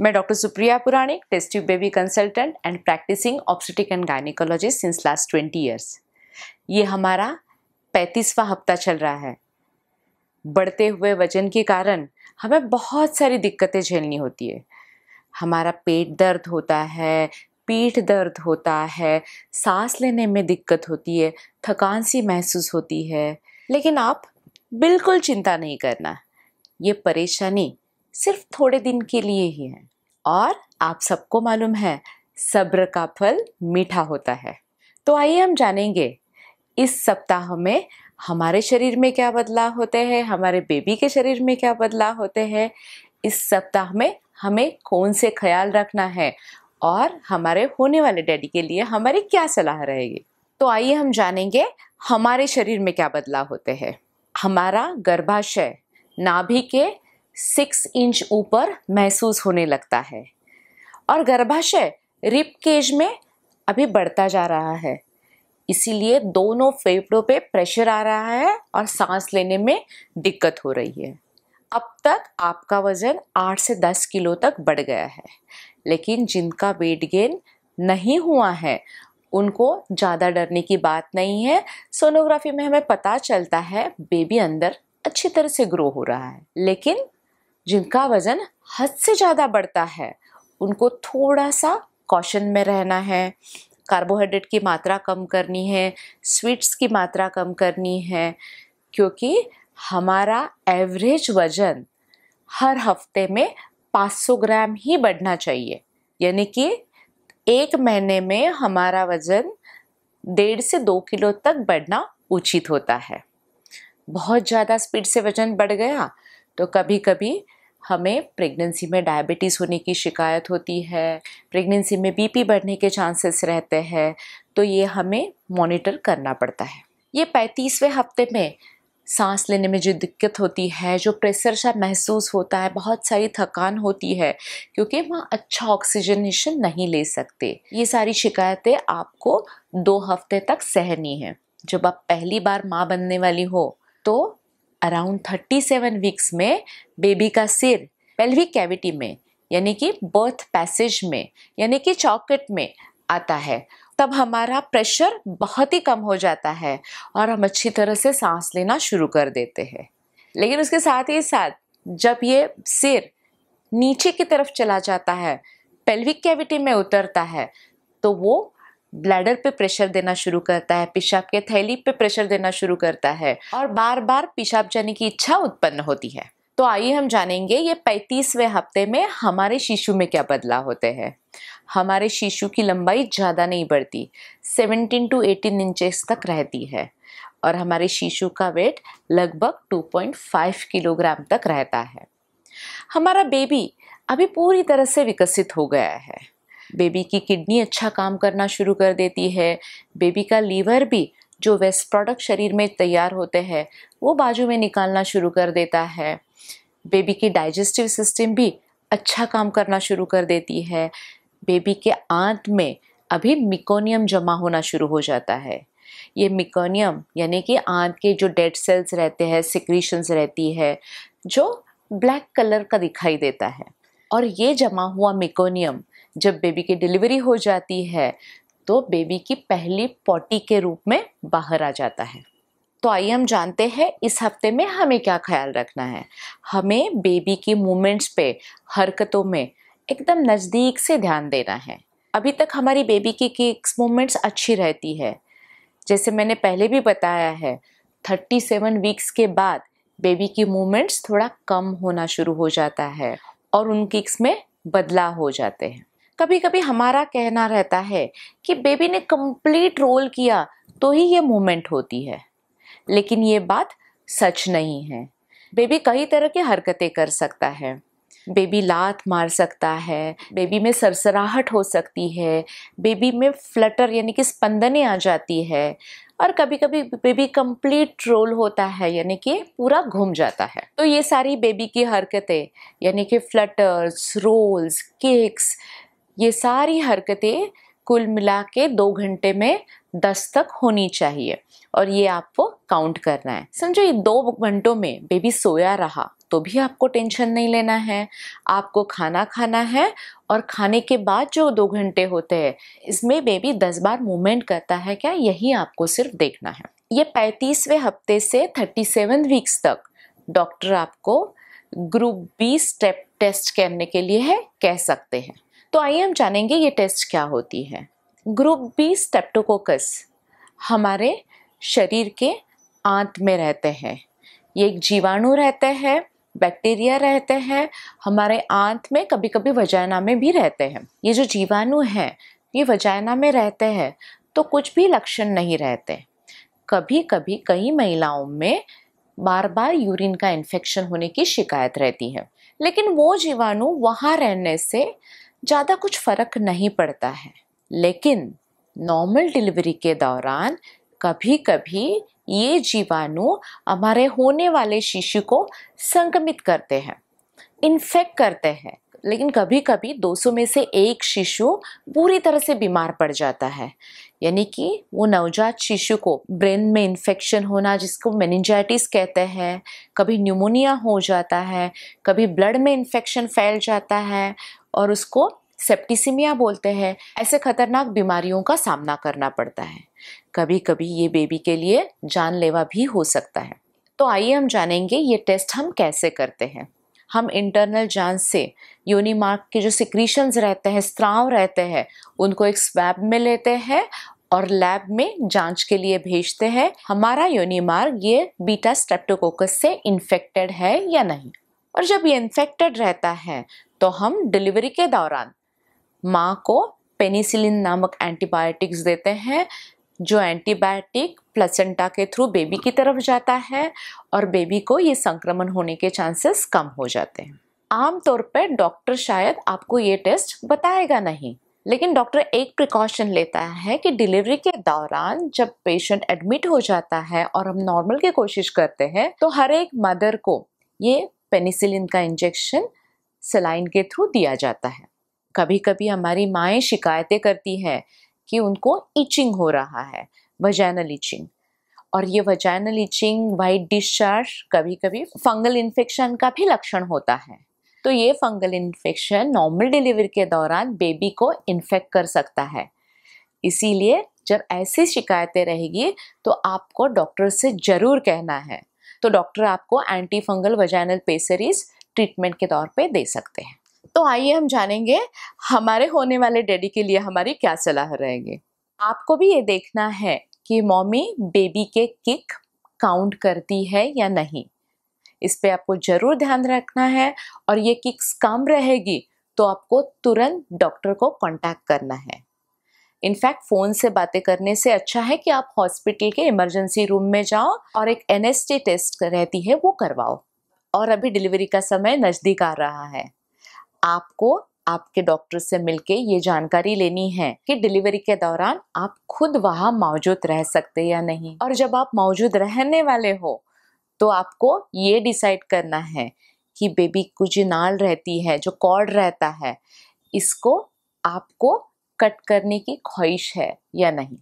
मैं doctor Supriya Puranik test tube baby consultant and practising obstetric and gynaecologist since last twenty years ये हमारा पैंतीसवा हफ़्ता चल रहा है। बढ़ते हुए वज़न के कारण हमें बहुत सारी दिक्कतें झेलनी होती है। हमारा पेट दर्द होता है, पीठ दर्द होता है, सांस लेने में दिक्कत होती है, थकान सी महसूस होती है। लेकिन आप बिल्कुल चिंता नहीं करना। ये परेशानी सिर्फ़ थोड़े दिन के लिए ही है। और आप सबको मालूम है, सब्र का फल मीठा होता है। तो आइए हम जानेंगे, इस सप्ताह में हमारे शरीर में क्या बदलाव होते हैं, हमारे बेबी के शरीर में क्या बदलाव होते हैं, इस सप्ताह में हमें कौन से ख्याल रखना है और हमारे होने वाले डैडी के लिए हमारी क्या सलाह रहेगी। तो आइए हम जानेंगे हमारे शरीर में क्या बदलाव होते हैं। हमारा गर्भाशय, नाभि के सिक्स इंच ऊपर महसूस होने लगता है। और गर्भाशय रिप केज में अभी बढ़ता जा रहा है। इसीलिए दोनों फेफड़ों पे प्रेशर आ रहा है और सांस लेने में दिक्कत हो रही है। अब तक आपका वज़न आठ से दस किलो तक बढ़ गया है। लेकिन जिनका वेट गेन नहीं हुआ है, उनको ज़्यादा डरने की बात नहीं है। सोनोग्राफी में हमें पता चलता है बेबी अंदर अच्छी तरह से ग्रो हो रहा है। लेकिन जिनका वज़न हद से ज़्यादा बढ़ता है, उनको थोड़ा सा कॉशन में रहना है, कार्बोहाइड्रेट की मात्रा कम करनी है, स्वीट्स की मात्रा कम करनी है, क्योंकि हमारा एवरेज वज़न हर हफ़्ते में 500 ग्राम ही बढ़ना चाहिए। यानी कि एक महीने में हमारा वज़न डेढ़ से दो किलो तक बढ़ना उचित होता है। बहुत ज़्यादा स्पीड से वज़न बढ़ गया तो कभी कभी हमें प्रेगनेंसी में डायबिटीज़ होने की शिकायत होती है प्रेगनेंसी में बीपी बढ़ने के चांसेस रहते हैं तो ये हमें मॉनिटर करना पड़ता है। ये पैंतीसवें हफ़्ते में सांस लेने में जो दिक्कत होती है, जो प्रेशर सा महसूस होता है, बहुत सारी थकान होती है, क्योंकि वहाँ अच्छा ऑक्सीजनेशन नहीं ले सकते। ये सारी शिकायतें आपको दो हफ़्ते तक सहनी है। जब आप पहली बार माँ बनने वाली हो तो अराउंड थर्टी सेवन वीक्स में बेबी का सिर पेल्विक कैविटी में, यानी कि बर्थ पैसेज में, यानी कि चॉकेट में आता है। तब हमारा प्रेशर बहुत ही कम हो जाता है और हम अच्छी तरह से सांस लेना शुरू कर देते हैं। लेकिन उसके साथ ही साथ जब ये सिर नीचे की तरफ़ चला जाता है पेल्विक कैविटी में उतरता है तो वो ब्लैडर पे प्रेशर देना शुरू करता है, पेशाब के थैली पे प्रेशर देना शुरू करता है और बार बार पेशाब जाने की इच्छा उत्पन्न होती है। तो आइए हम जानेंगे ये पैंतीसवें हफ़्ते में हमारे शिशु में क्या बदलाव होते हैं। हमारे शिशु की लंबाई ज़्यादा नहीं बढ़ती 17 टू 18 इंचेस तक रहती है और हमारे शिशु का वेट लगभग 2.5 किलोग्राम तक रहता है। हमारा बेबी अभी पूरी तरह से विकसित हो गया है। बेबी की किडनी अच्छा काम करना शुरू कर देती है, बेबी का लीवर भी जो वेस्ट प्रोडक्ट शरीर में तैयार होते हैं, वो बाजू में निकालना शुरू कर देता है। बेबी की डाइजेस्टिव सिस्टम भी अच्छा काम करना शुरू कर देती है। बेबी के आंत में अभी मिकोनियम जमा होना शुरू हो जाता है। ये मिकोनियम यानी कि आंत के जो डेड सेल्स रहते हैं, सिक्रीशंस रहती है, जो ब्लैक कलर का दिखाई देता है। और ये जमा हुआ मिकोनियम जब बेबी की डिलीवरी हो जाती है तो बेबी की पहली पॉटी के रूप में बाहर आ जाता है। तो आइए हम जानते हैं, इस हफ़्ते में हमें क्या ख्याल रखना है। हमें बेबी की मूवमेंट्स पे, हरकतों में एकदम नज़दीक से ध्यान देना है। अभी तक हमारी बेबी की किक्स मूवमेंट्स अच्छी रहती है। जैसे मैंने पहले भी बताया है, थर्टी सेवन वीक्स के बाद बेबी की मूवमेंट्स थोड़ा कम होना शुरू हो जाता है और उन किक्स में बदलाव हो जाते हैं। कभी कभी हमारा कहना रहता है कि बेबी ने कंप्लीट रोल किया तो ही ये मूवमेंट होती है। लेकिन ये बात सच नहीं है। बेबी कई तरह की हरकतें कर सकता है। बेबी लात मार सकता है, बेबी में सरसराहट हो सकती है, बेबी में फ्लटर यानी कि स्पंदनें आ जाती है और कभी कभी बेबी कंप्लीट रोल होता है यानी कि पूरा घूम जाता है। तो ये सारी बेबी की हरकतें यानी कि फ्लटर्स रोल्स केक्स ये सारी हरकतें कुल मिला के दो घंटे में दस तक होनी चाहिए और ये आपको काउंट करना है। समझो ये दो घंटों में बेबी सोया रहा तो भी आपको टेंशन नहीं लेना है। आपको खाना खाना है और खाने के बाद जो दो घंटे होते हैं, इसमें बेबी दस बार मूवमेंट करता है क्या? यही आपको सिर्फ़ देखना है। ये पैंतीसवें हफ़्ते से थर्टी सेवन वीक्स तक डॉक्टर आपको ग्रुप बी स्टेप टेस्ट करने के लिए है, कह सकते हैं। तो आइए हम जानेंगे ये टेस्ट क्या होती है। ग्रुप बी स्टेप्टोकोकस हमारे शरीर के आंत में रहते हैं। ये एक जीवाणु रहते हैं, बैक्टीरिया रहते हैं, हमारे आंत में कभी कभी वजाना में भी रहते हैं। ये जो जीवाणु हैं, ये वजाना में रहते हैं तो कुछ भी लक्षण नहीं रहते। कभी कभी कई महिलाओं में बार बार यूरिन का इन्फेक्शन होने की शिकायत रहती है। लेकिन वो जीवाणु वहाँ रहने से ज़्यादा कुछ फ़र्क नहीं पड़ता है। लेकिन नॉर्मल डिलीवरी के दौरान कभी कभी ये जीवाणु हमारे होने वाले शिशु को संक्रमित करते हैं इन्फेक्ट करते हैं। लेकिन कभी कभी 200 में से एक शिशु पूरी तरह से बीमार पड़ जाता है। यानी कि वो नवजात शिशु को ब्रेन में इन्फेक्शन होना, जिसको मेनिंजाइटिस कहते हैं, कभी न्यूमोनिया हो जाता है, कभी ब्लड में इन्फेक्शन फैल जाता है और उसको सेप्टिसिमिया बोलते हैं। ऐसे खतरनाक बीमारियों का सामना करना पड़ता है। कभी कभी ये बेबी के लिए जानलेवा भी हो सकता है। तो आइए हम जानेंगे ये टेस्ट हम कैसे करते हैं। हम इंटरनल जाँच से योनी मार्ग के जो सिक्रीशंस रहते हैं, स्त्राव रहते हैं, उनको एक स्वैब में लेते हैं और लैब में जाँच के लिए भेजते हैं, हमारा योनि मार्ग ये बीटा स्ट्रेप्टोकोकस से इन्फेक्टेड है या नहीं? और जब ये इन्फेक्टेड रहता है तो हम डिलीवरी के दौरान माँ को पेनिसिलिन नामक एंटीबायोटिक्स देते हैं जो एंटीबायोटिक प्लेसेंटा के थ्रू बेबी की तरफ़ जाता है और बेबी को ये संक्रमण होने के चांसेस कम हो जाते हैं। आमतौर पर डॉक्टर शायद आपको ये टेस्ट बताएगा नहीं, लेकिन डॉक्टर एक प्रिकॉशन लेता है कि डिलीवरी के दौरान जब पेशेंट एडमिट हो जाता है और हम नॉर्मल की कोशिश करते हैं तो हर एक मदर को ये पेनिसिलिन का इंजेक्शन सलाइन के थ्रू दिया जाता है। कभी कभी हमारी माएँ शिकायतें करती हैं कि उनको इचिंग हो रहा है वजैनल इचिंग और ये वजैनल इचिंग वाइट डिस्चार्ज कभी कभी फंगल इन्फेक्शन का भी लक्षण होता है। तो ये फंगल इन्फेक्शन नॉर्मल डिलीवरी के दौरान बेबी को इन्फेक्ट कर सकता है। इसीलिए जब ऐसी शिकायतें रहेगी तो आपको डॉक्टर से ज़रूर कहना है। तो डॉक्टर आपको anti fungal vaginal pessaries treatment के तौर पे दे सकते हैं। तो आइए हम जानेंगे हमारे होने वाले डैडी के लिए हमारी क्या सलाह रहेगी। आपको भी ये देखना है कि मॉमी बेबी के किक काउंट करती है या नहीं। इस पे आपको ज़रूर ध्यान रखना है और ये किक्स कम रहेगी तो आपको तुरंत डॉक्टर को कांटेक्ट करना है। इनफैक्ट फ़ोन से बातें करने से अच्छा है कि आप हॉस्पिटल के इमरजेंसी रूम में जाओ और एक एनएसटी टेस्ट रहती है, वो करवाओ। और अभी डिलीवरी का समय नज़दीक आ रहा है। आपको आपके डॉक्टर से मिलके ये जानकारी लेनी है कि डिलीवरी के दौरान आप खुद वहाँ मौजूद रह सकते या नहीं। और जब आप मौजूद रहने वाले हो तो आपको ये डिसाइड करना है कि बेबी कुछ नाल रहती है, जो कॉर्ड रहता है, इसको आपको कट करने की ख्वाहिश है या नहीं।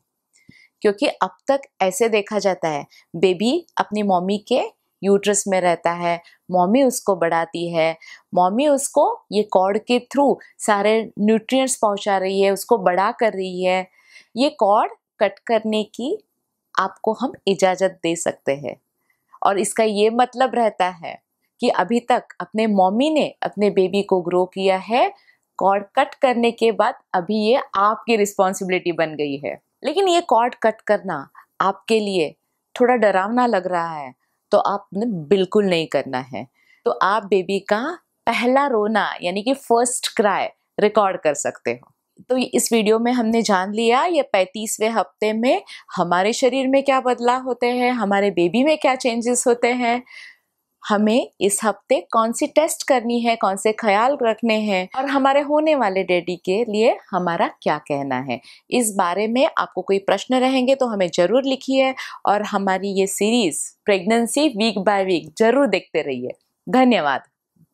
क्योंकि अब तक ऐसे देखा जाता है, बेबी अपनी मम्मी के यूट्रस में रहता है, मॉमी उसको बढ़ाती है, मॉमी उसको ये कॉर्ड के थ्रू सारे न्यूट्रिएंट्स पहुँचा रही है, उसको बड़ा कर रही है। ये कॉर्ड कट करने की आपको हम इजाज़त दे सकते हैं। और इसका ये मतलब रहता है कि अभी तक अपने मॉमी ने अपने बेबी को ग्रो किया है, कॉर्ड कट करने के बाद अभी ये आपकी रिस्पॉन्सिबिलिटी बन गई है। लेकिन ये कॉर्ड कट करना आपके लिए थोड़ा डरावना लग रहा है तो आपने बिल्कुल नहीं करना है। तो आप बेबी का पहला रोना, यानी कि फ़र्स्ट क्राई रिकॉर्ड कर सकते हो। तो इस वीडियो में हमने जान लिया, ये पैंतीसवें हफ़्ते में हमारे शरीर में क्या बदलाव होते हैं, हमारे बेबी में क्या चेंजेस होते हैं। हमें इस हफ़्ते कौन सी टेस्ट करनी है, कौन से ख्याल रखने हैं और हमारे होने वाले डैडी के लिए हमारा क्या कहना है? इस बारे में आपको कोई प्रश्न रहेंगे तो हमें ज़रूर लिखिए और हमारी ये series pregnancy week by week ज़रूर देखते रहिए। धन्यवाद।